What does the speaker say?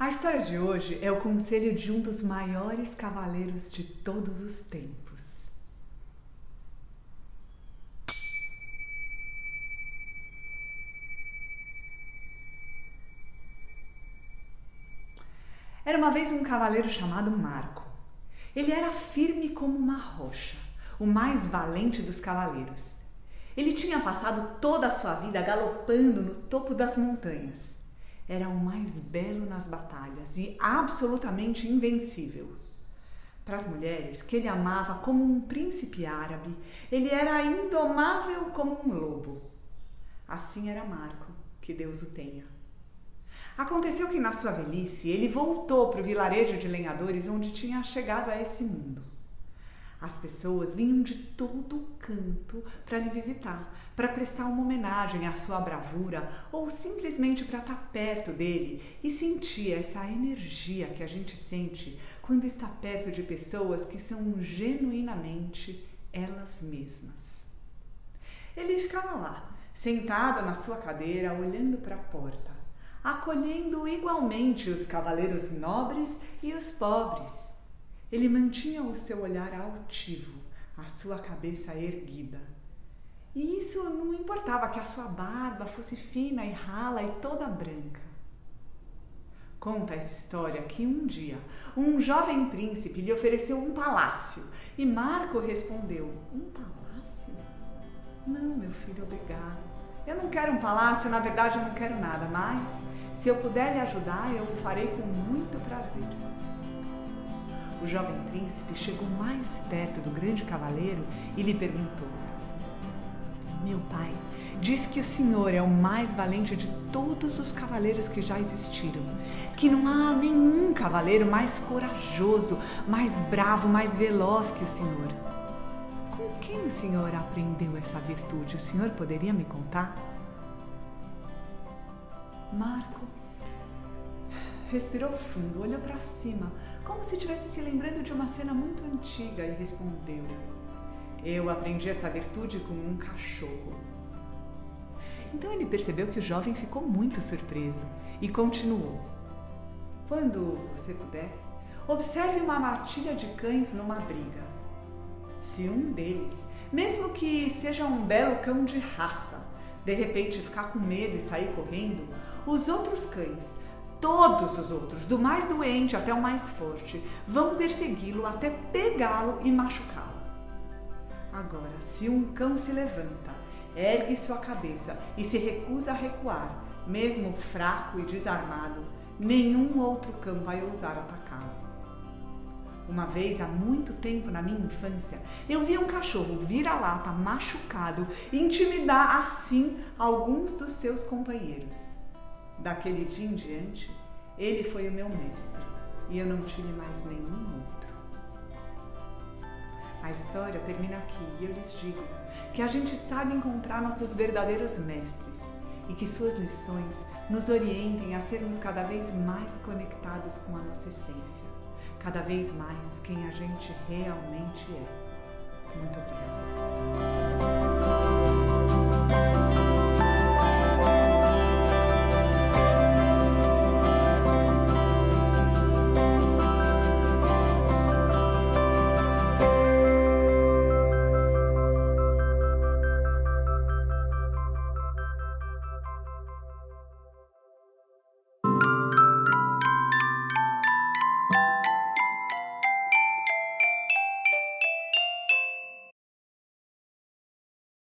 A história de hoje é o conselho de um dos maiores cavaleiros de todos os tempos. Era uma vez um cavaleiro chamado Marco. Ele era firme como uma rocha, o mais valente dos cavaleiros. Ele tinha passado toda a sua vida galopando no topo das montanhas era o mais belo nas batalhas e absolutamente invencível. Para as mulheres, que ele amava como um príncipe árabe, ele era indomável como um lobo. Assim era Marco, que Deus o tenha. Aconteceu que na sua velhice ele voltou para o vilarejo de lenhadores onde tinha chegado a esse mundo. As pessoas vinham de todo canto para lhe visitar, para prestar uma homenagem à sua bravura ou simplesmente para estar tá perto dele e sentir essa energia que a gente sente quando está perto de pessoas que são genuinamente elas mesmas. Ele ficava lá, sentado na sua cadeira, olhando para a porta, acolhendo igualmente os cavaleiros nobres e os pobres ele mantinha o seu olhar altivo, a sua cabeça erguida. E isso não importava que a sua barba fosse fina e rala e toda branca. Conta essa história que um dia um jovem príncipe lhe ofereceu um palácio e Marco respondeu: Um palácio? Não, meu filho, obrigado. Eu não quero um palácio, na verdade eu não quero nada, mas se eu puder lhe ajudar, eu o farei com muito prazer. O jovem príncipe chegou mais perto do grande cavaleiro e lhe perguntou: Meu pai, diz que o senhor é o mais valente de todos os cavaleiros que já existiram, que não há nenhum cavaleiro mais corajoso, mais bravo, mais veloz que o senhor. Com quem o senhor aprendeu essa virtude? O senhor poderia me contar? Marco respirou fundo, olhou para cima, como se estivesse se lembrando de uma cena muito antiga e respondeu: Eu aprendi essa virtude com um cachorro. Então ele percebeu que o jovem ficou muito surpreso e continuou: Quando você puder, observe uma matilha de cães numa briga. Se um deles, mesmo que seja um belo cão de raça, de repente ficar com medo e sair correndo, os outros cães Todos os outros, do mais doente até o mais forte, vão persegui-lo até pegá-lo e machucá-lo. Agora, se um cão se levanta, ergue sua cabeça e se recusa a recuar, mesmo fraco e desarmado, nenhum outro cão vai ousar atacá-lo. Uma vez, há muito tempo na minha infância, eu vi um cachorro vira-lata machucado intimidar assim alguns dos seus companheiros. Daquele dia em diante, ele foi o meu mestre e eu não tive mais nenhum outro. A história termina aqui e eu lhes digo que a gente sabe encontrar nossos verdadeiros mestres e que suas lições nos orientem a sermos cada vez mais conectados com a nossa essência, cada vez mais quem a gente realmente é. Muito obrigada.